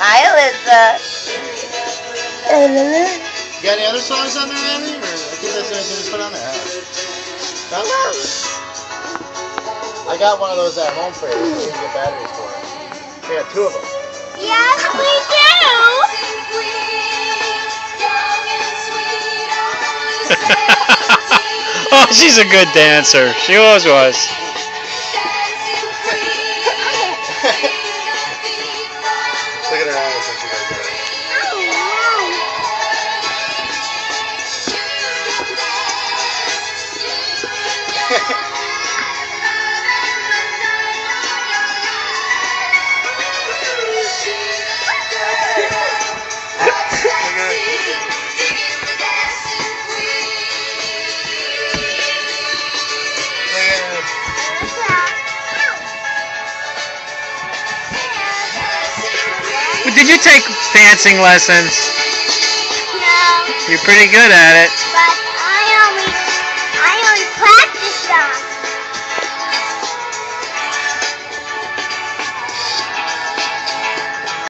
Hi, Alissa. You got any other songs on there, Andy? Or I think that's the only thing to put on there. Huh? No? I got one of those at home for you. You can get batteries for it. We got two of them. Yes, we do. oh, she's a good dancer. She always was. She does that. Did you take dancing lessons? No, You're pretty good at it.